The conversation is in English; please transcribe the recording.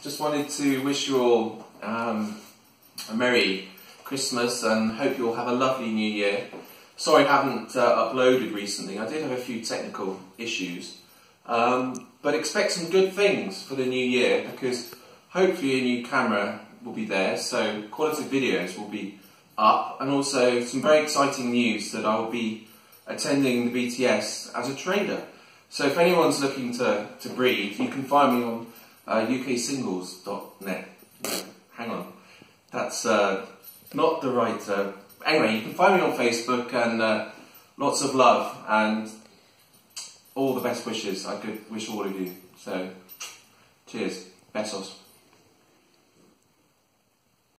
Just wanted to wish you all um, a Merry Christmas and hope you all have a lovely New Year. Sorry I haven't uh, uploaded recently. I did have a few technical issues. Um, but expect some good things for the new year because hopefully a new camera will be there, so quality videos will be up, and also some very exciting news that I'll be attending the BTS as a trader. So if anyone's looking to, to breed, you can find me on uh, uksingles.net. hang on, that's uh, not the right. Uh, anyway, you can find me on Facebook and uh, lots of love and all the best wishes I could wish all of you. So, cheers, besos.